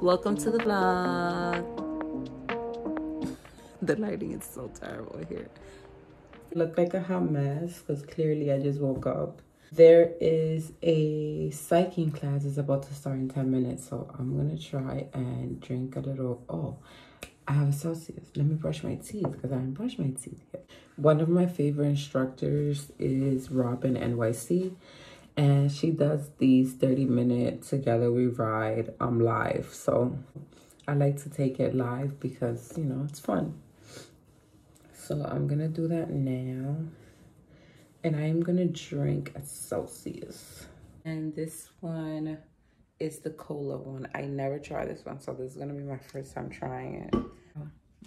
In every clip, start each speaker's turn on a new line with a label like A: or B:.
A: Welcome to the vlog. the lighting is so terrible here. Look like a hot mess because clearly I just woke up. There is a cycling class is about to start in 10 minutes. So I'm going to try and drink a little. Oh, I have a Celsius. Let me brush my teeth because I haven't brushed my teeth yet. One of my favorite instructors is Robin NYC. And she does these 30 minute together we ride um live. So I like to take it live because, you know, it's fun. So I'm to do that now. And I am to drink a Celsius. And this one is the cola one. I never tried this one, so this is to be my first time trying it.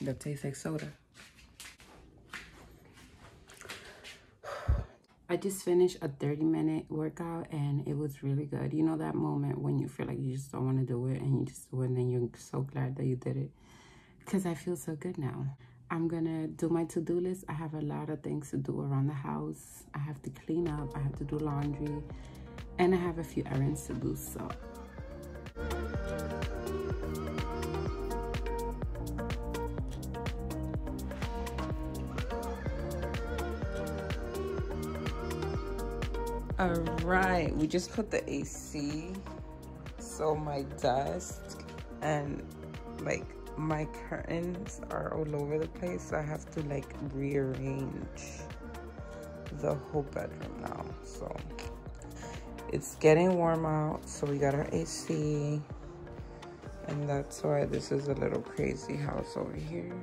A: That tastes like soda. I just finished a 30 minute workout and it was really good. You know that moment when you feel like you just don't want to do it and you just do it and then you're so glad that you did it. Because I feel so good now. I'm gonna do my to-do list. I have a lot of things to do around the house. I have to clean up, I have to do laundry, and I have a few errands to do, so. All right, we just put the AC, so my desk and like my curtains are all over the place so i have to like rearrange the whole bedroom now so. It's getting warm out so we got our ac and that's why this is a little crazy house over here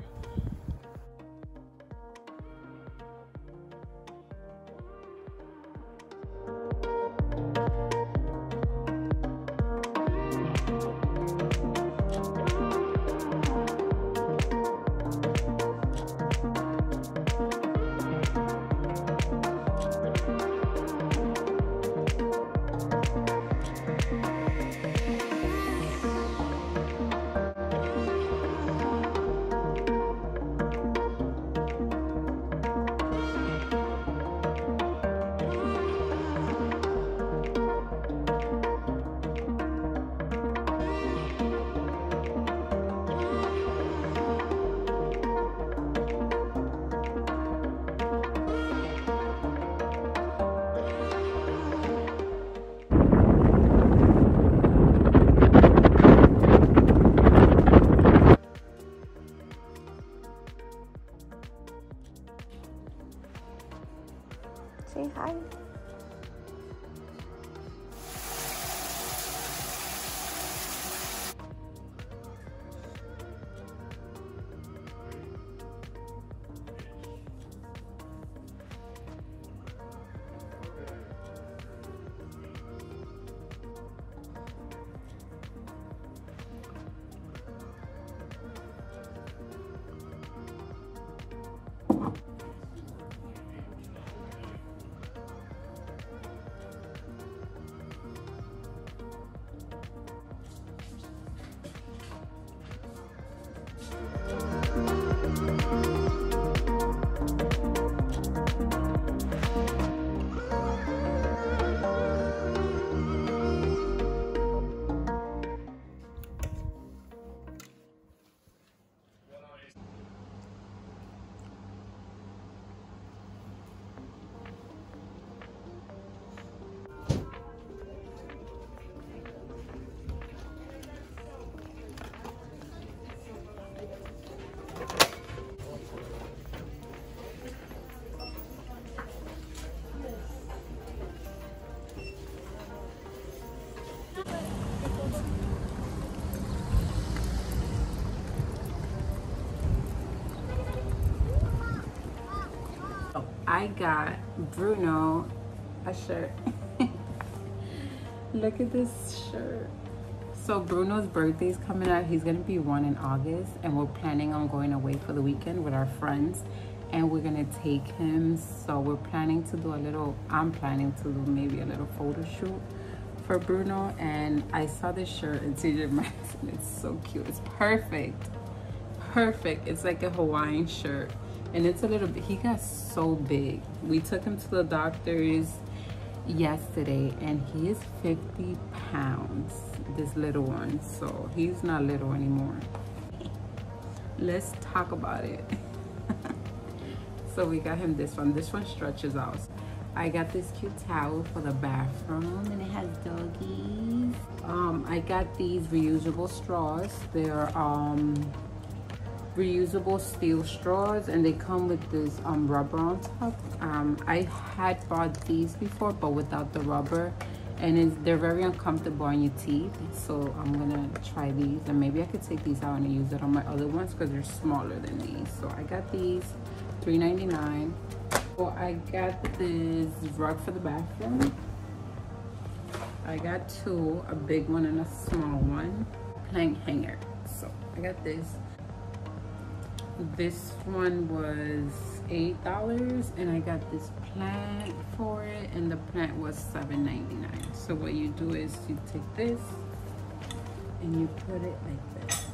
A: I got Bruno a shirt. Look at this shirt. So Bruno's birthday is coming up. He's gonna be one in August and we're planning on going away for the weekend with our friends and we're gonna take him. So we're planning to do a little, I'm planning to do maybe a little photo shoot for Bruno and I saw this shirt in TJ Maxx and it's so cute. It's perfect, perfect. It's like a Hawaiian shirt and it's a little bit he got so big. We took him to the doctors yesterday and he is 50 pounds this little one. So he's not little anymore. Let's talk about it. So we got him this one. This one stretches out. I got this cute towel for the bathroom and it has doggies. Um, I got these reusable straws. They're um, reusable steel straws and they come with this um, rubber on top. Um, I had bought these before but without the rubber and they're very uncomfortable on your teeth so I'm gonna try these and maybe I could take these out and use it on my other ones because they're smaller than these. So I got these $3.99 so I got this rug for the bathroom. I got two a big one and a small one plank hanger. So I got this this one was eight dollars and i got this plant for it and the plant was $7.99 so what you do is you take this and you put it like this.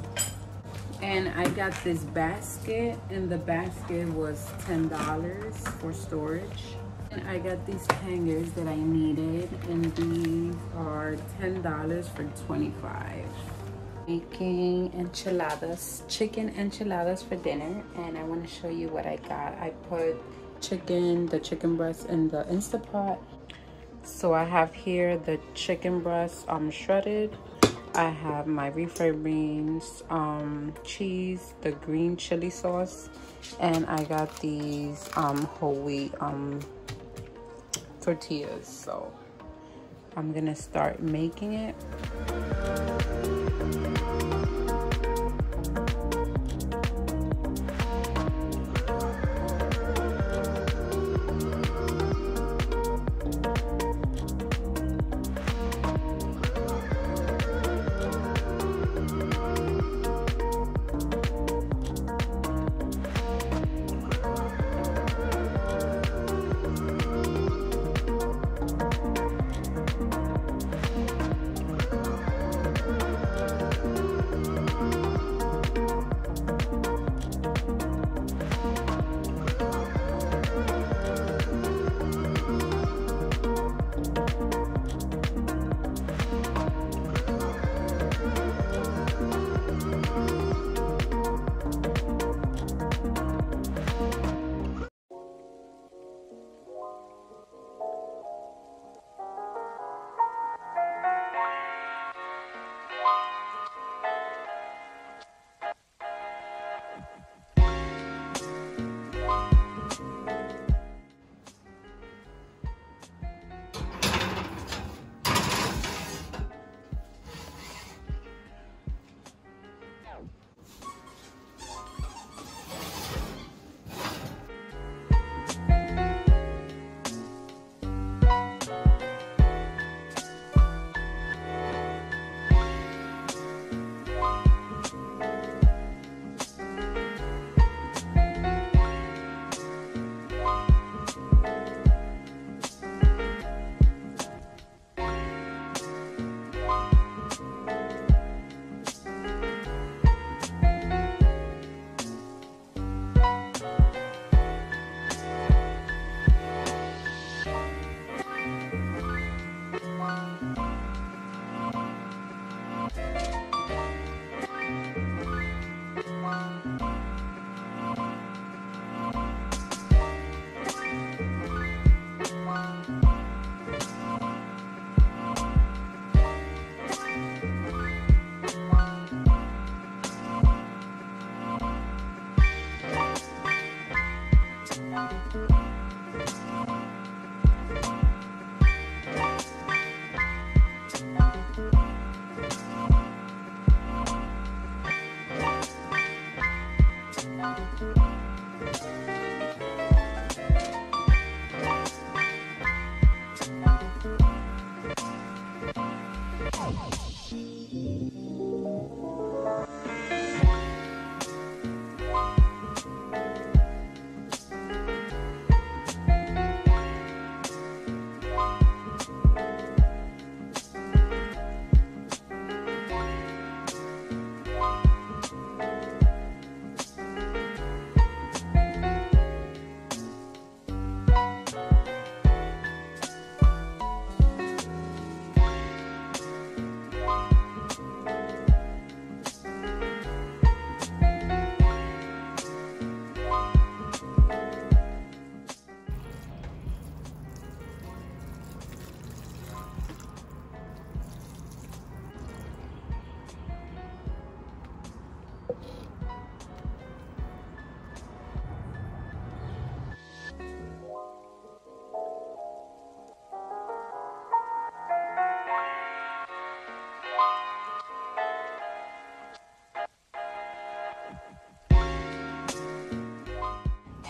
A: And i got this basket and the basket was ten dollars for storage. And i got these hangers that i needed and these are ten dollars for 25 making enchiladas chicken enchiladas for dinner and i want to show you what i got. I put chicken the chicken breast in the instapot. So i have here the chicken breast um shredded. I have my refried beans um cheese the green chili sauce and i got these um whole wheat um tortillas. So i'm gonna start making it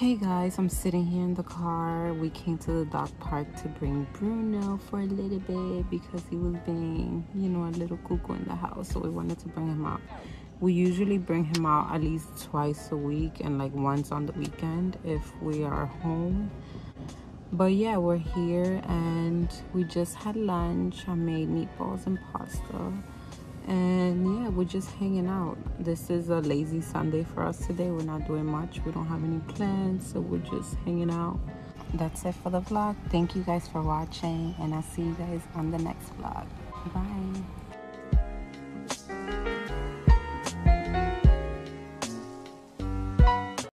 A: Hey guys, I'm sitting here in the car. We came to the dog park to bring Bruno for a little bit because he was being, you know, a little cuckoo in the house. So we wanted to bring him out. We usually bring him out at least twice a week and like once on the weekend if we are home. But yeah, we're here and we just had lunch. I made meatballs and pasta. And yeah we're just hanging out. This is a lazy sunday for us today. We're not doing much. We don't have any plans so we're just hanging out. That's it for the vlog. Thank you guys for watching and i'll see you guys on the next vlog. Bye